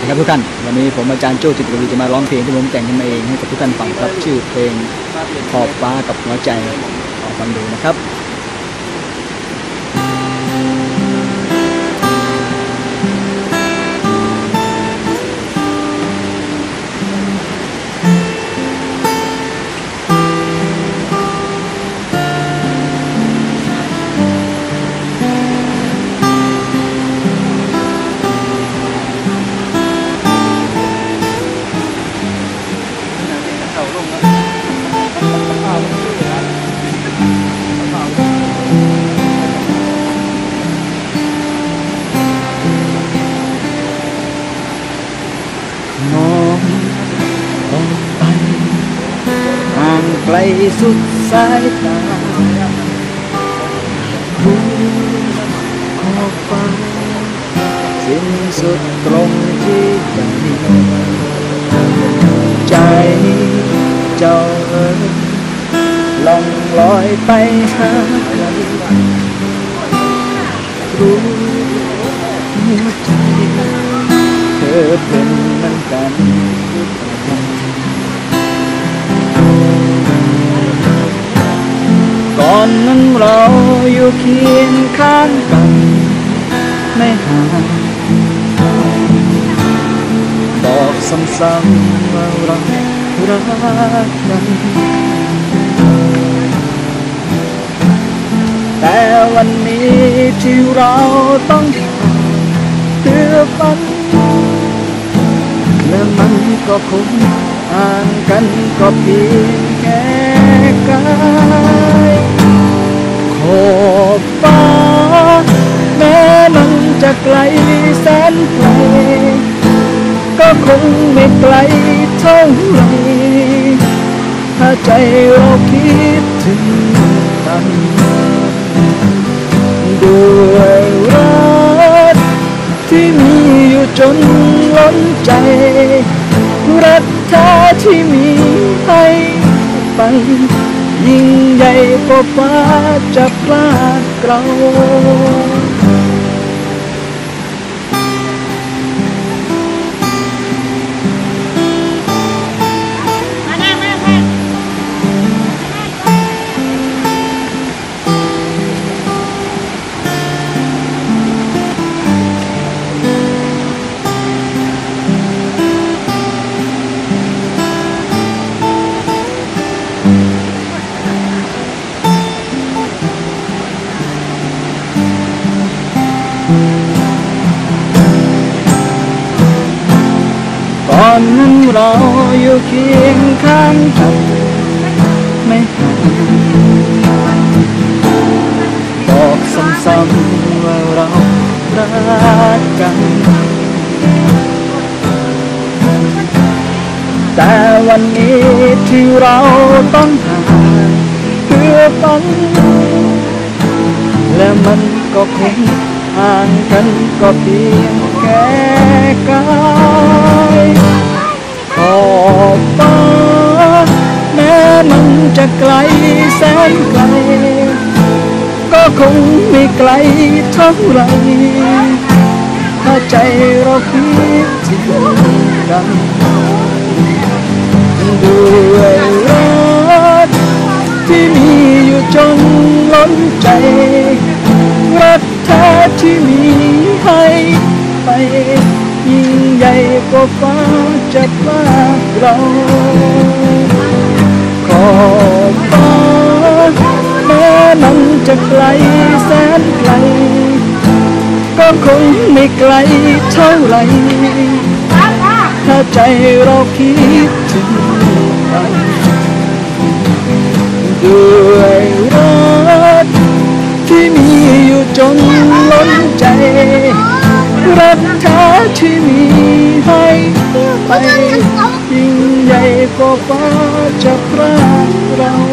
ดีครับทุกท่าน วันนี้ผมอาจารย์โจ้จิตกวีจะมาร้องเพลงที่ผมแต่งขึ้นมาเองให้กับทุกท่านฟังครับชื่อเพลงขอบฟ้ากับหัวใจฟังดูนะครับ ลสุดสายตารู้ขอบฟ้าสิ้นสุดตรงที่ใจใจเจ้าเอ๋ยลองลอยไปหาใครรู้หัวใจเธอเป็นเหมือนกัน อนนั้นเราอยู่เคียงข้างกัน ไม่ห่างบอกซ้ำๆว่าเรารักกันแต่วันนี้ที่เราต้องเพื่อฝันและมันก็คงห่างกันก็เพียงแค่กา ไกลแสนไกล ก็คงไม่ไกลเท่าไหร่ถ้าใจเราคิดถึงกันด้วยรักที่มีอยู่จนล้นใจ รักแท้ที่มีให้ไปยิ่งใหญ่กว่าฟ้าจะพลาดเรา อยู่เคียงข้างกันไม่ห่างบอกซ้ำๆว่าเรารักกัน แต่วันนี้ที่เราต้องห่างเพื่อฝันและมันก็คงห่างกันก็เพียงแค่กา จะไกลแสนไกล ก็คงไม่ไกลเท่าไรถ้าใจเราคิดถึงกันด้วยรักที่มีอยู่จนล้นใจ รักแท้ที่มีให้ไป ยิ่งใหญ่กว่าฟ้าจะพากเรา อบฟ้าแม้มันจะไกลแสนไกล ก็คงไม่ไกลเท่าไหร่ ถ้าใจเราคิดถึงกันด้วยรักที่มีอยู่จนล้นใจ รักแท้ที่มี หญ่ก